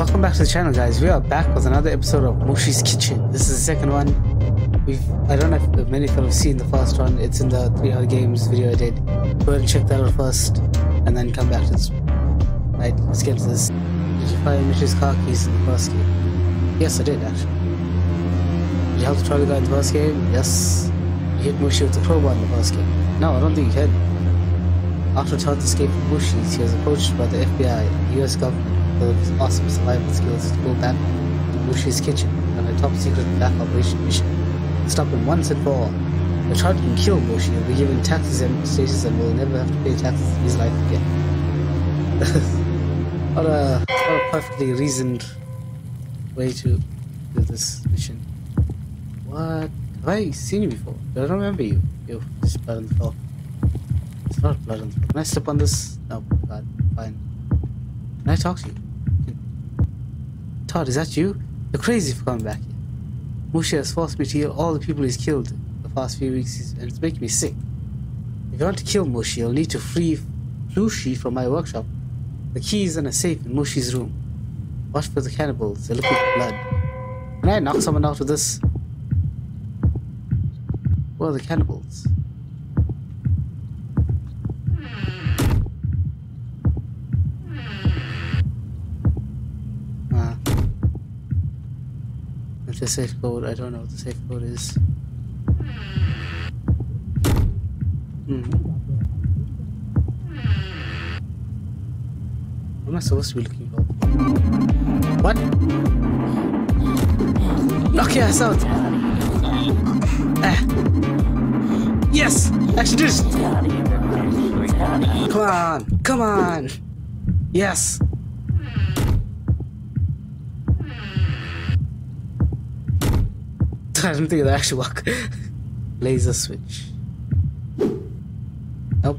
Welcome back to the channel guys. We are back with another episode of Mooshie's Kitchen. This is the second one. We've I don't know if many people have seen the first one. It's in the 3 hour games video I did. Go ahead and check that out first and then come back to this. Right, let's get to this. Did you find Mooshie's car keys in the first game? Yes I did actually. Did you help the trolley guy in the first game? Yes. You hit Mooshie with the crowbar in the first game. No, I don't think you can. After Todd's escape from Mooshie's, he was approached by the FBI US government for his awesome survival skills to go back to Mooshie's kitchen on a top secret back operation mission. Stop him once and for all. The Todd can kill Mooshie will be given taxes and status and will never have to pay taxes in his life again. what, a, what a perfectly reasoned way to do this mission. What? Have I seen you before? I don't remember you. You, just blood on the floor. It's not blood on the floor. Can I step on this? No, God, fine. Can I talk to you? Todd, is that you? You're crazy for coming back here. Mooshie has forced me to heal all the people he's killed the past few weeks, and it's making me sick. If you want to kill Mooshie, you'll need to free Flushi from my workshop. The key is in a safe in Mooshie's room. Watch for the cannibals, they're looking for blood. Can I knock someone out with this? Where are the cannibals? The safe code, I don't know what the safe code is. Hmm. What am I supposed to be looking for? What? Knock your ass out! Ah. Yes! Actually, just. Come on! Come on! Yes! I don't think that actually work. Laser switch. Nope.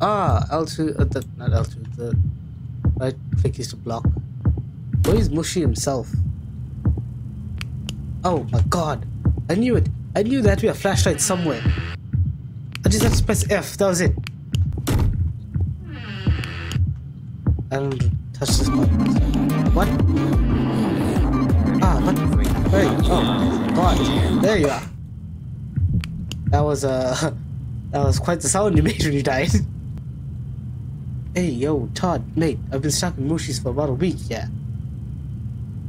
Ah, L2, uh, the, not L2, the right click is to block. Where is Mooshie himself? Oh my god, I knew it. I knew there had to be a flashlight somewhere. I just had to press F, that was it. Don't touch this button. What? Ah, what? Hey, oh, God. There you are. That was, uh, that was quite the sound you made when you died. Hey, yo, Todd, mate, I've been stuck in Mooshie's for about a week, yeah.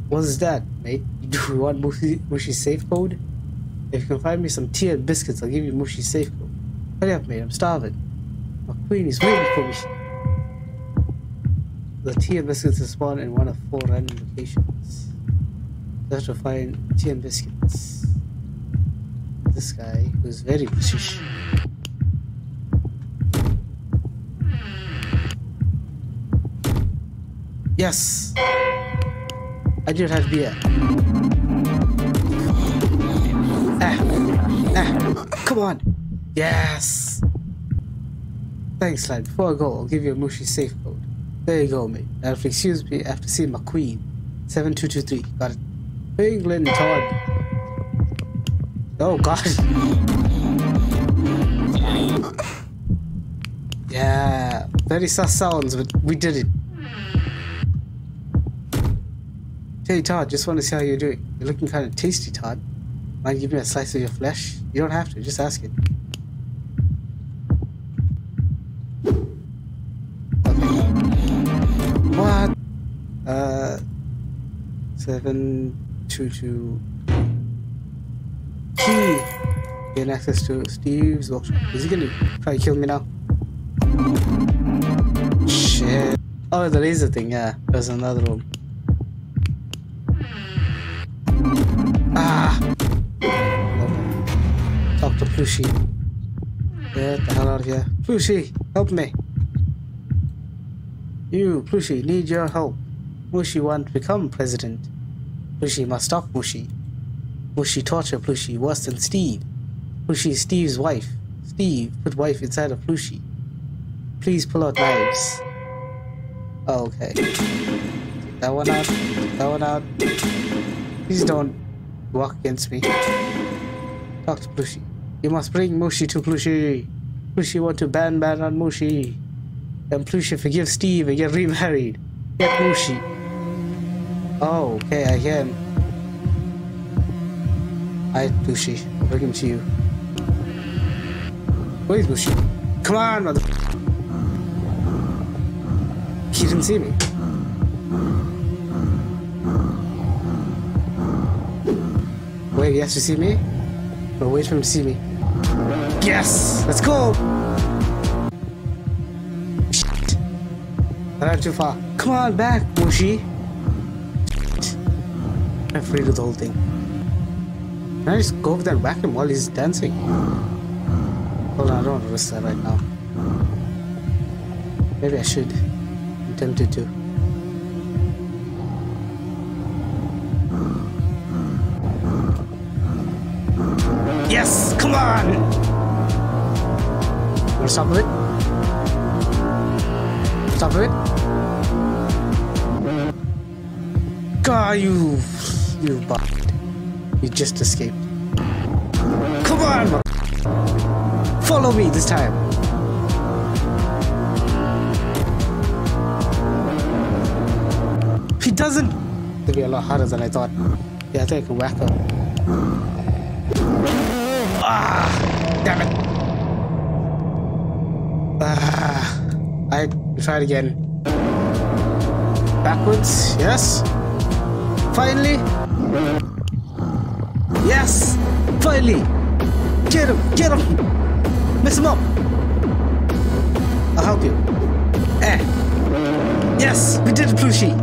What is that, mate? Do you want Mooshie, Mooshie's safe code? If you can find me some tea and biscuits, I'll give you Mooshie's safe code. Hurry up, mate, I'm starving. My queen is waiting for me. The and biscuits is spawned in one of four random locations. You have to find and biscuits. This guy, who's very British. Yes! I did have beer. Ah! Ah! Come on! Yes! Thanks, lad. Before I go, I'll give you a Mooshie safe. There you go, mate. You excuse me, I have to see my queen. 7223. Got it. England, Todd. Oh, God. yeah. Very sus sounds, but we did it. Hey, Todd, just want to see how you're doing. You're looking kind of tasty, Todd. Mind give me a slice of your flesh? You don't have to, just ask it. Seven two two. Key. Gain access to Steve's workshop. Is he gonna try to kill me now? Shit. Oh, the laser thing. Yeah, there's another room. Ah. Talk to Plushi. Get the hell out of here. Help me. You, Plushi, need your help. Mooshie want to become president. Plushi must stop Mooshie. Mooshie torture Plushi worse than Steve. Plushi is Steve's wife. Steve put wife inside of Plushi. Please pull out knives. Oh, okay. Take that one out. Take that one out. Please don't walk against me. Talk to Plushi. You must bring Mooshie to Plushi. Plushie want to ban ban on Mooshie. And Plushie forgive Steve and get remarried. Get Mooshie. Oh, okay, I hear can. Hi, Plushie. Bring him to you. Where is Mooshie? Come on, mother. He didn't see me. Wait, he has to see me? Or wait for him to see me? Yes! Let's go! Shit. Ran too far. Come on, back, Mooshie! Afraid of the whole thing. Can I just go over there and whack him while he's dancing? Hold on, I don't want to risk that right now. Maybe I should. I'm tempted to. Yes! Come on! Wanna stop of it? Stop of it? God, you... You bastard. You just escaped. Come on! Follow me this time! He doesn't... It'll be a lot harder than I thought. Yeah, I think I can whack him. Ah! Damn it! Ah! I tried again. Backwards, yes. Finally. Yes! Finally! Get him! Get him! Mess him up! I'll help you. Eh. Yes! We did it, Plushie!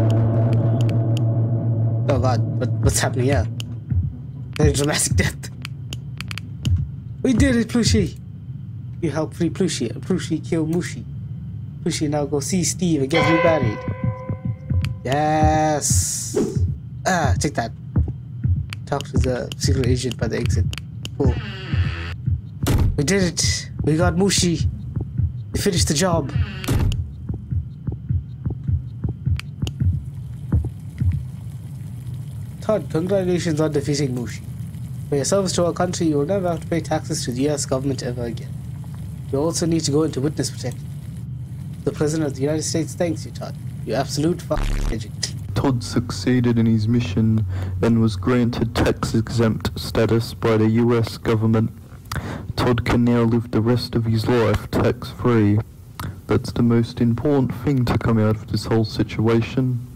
Oh god, what, what's happening here? Very dramatic death. We did it, Plushie! You helped free Plushie, and Plushie killed Mooshie. Plushie now go see Steve and get remarried. Yes! Ah, take that. Talk to the secret agent by the exit. Cool. We did it! We got Mooshie! We finished the job! Todd, congratulations on defeating Mooshie. For your service to our country, you will never have to pay taxes to the US government ever again. You also need to go into witness protection. The President of the United States thanks you, Todd. You absolute fucking legend. Todd succeeded in his mission and was granted tax exempt status by the US government. Todd can now live the rest of his life tax free. That's the most important thing to come out of this whole situation.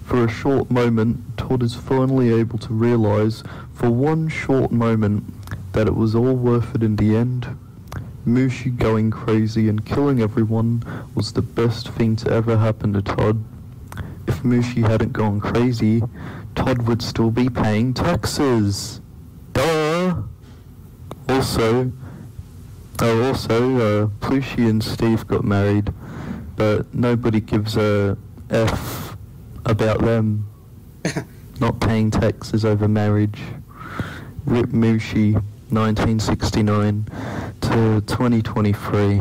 For a short moment, Todd is finally able to realize, for one short moment, that it was all worth it in the end. Mooshie going crazy and killing everyone was the best thing to ever happen to Todd. If Mooshie hadn't gone crazy, Todd would still be paying taxes. Duh! Also, oh, also, uh, Plushie and Steve got married, but nobody gives a F about them not paying taxes over marriage. Rip Mooshie, 1969 to 2023.